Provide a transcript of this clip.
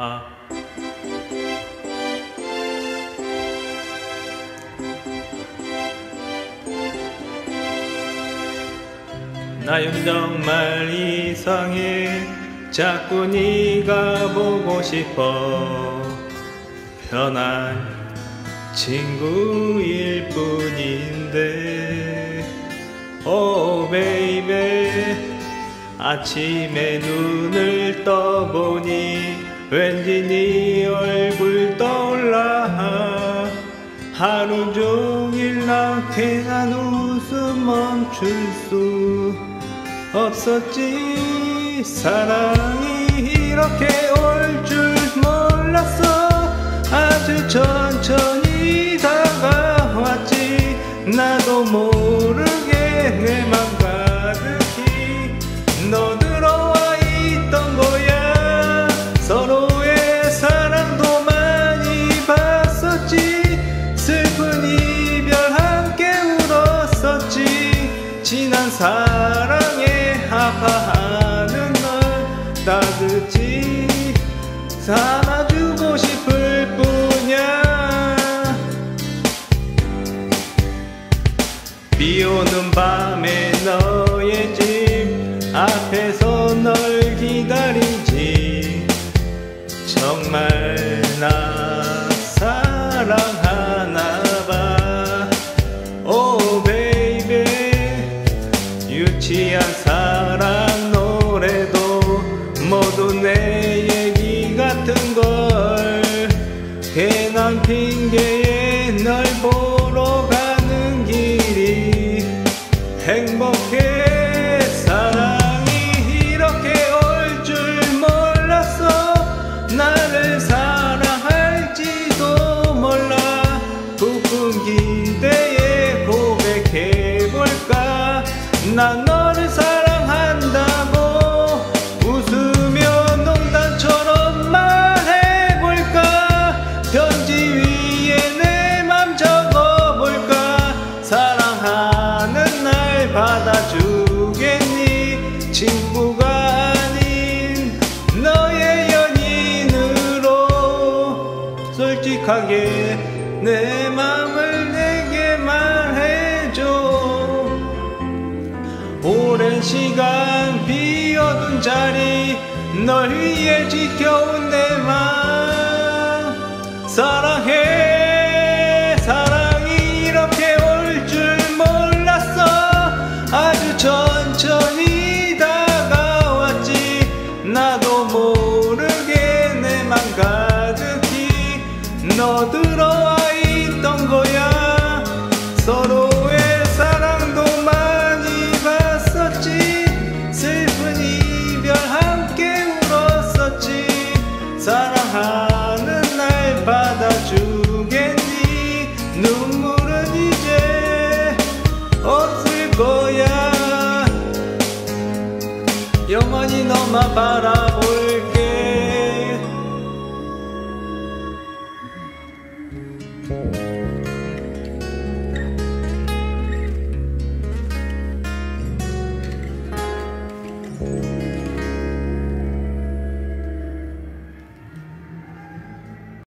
아. 나 정말 이상해. 자꾸 네가 보고 싶어. 편한 친구일 뿐인데. 오 베이베 아침에 눈을 떠보니 왠지 네 얼굴 떠올라. 하루 종일 나케한 웃음 멈출 수 없었지. 사랑이 이렇게 올 줄 몰랐어. 아주 천 난 사랑에 아파하는 널 따뜻히 안아주고 싶을 뿐이야. 비 오는 밤에 너의 집 앞에서 널 기다리지. 정말 나 사랑 유치한 사랑 노래도 모두 내 얘기 같은 걸. 괜한 핑계에 널 보러 가는 길이 행복해. 사랑이 이렇게 올 줄 몰랐어. 나를 사랑할지도 몰라. 부푼 기대에 고백해볼까? 난 너 솔직하게 내 맘을 내게 말해줘. 오랜 시간 비어둔 자리 널 위해 지켜온 내 맘 사랑해 영원히 너만 바라볼게. 음.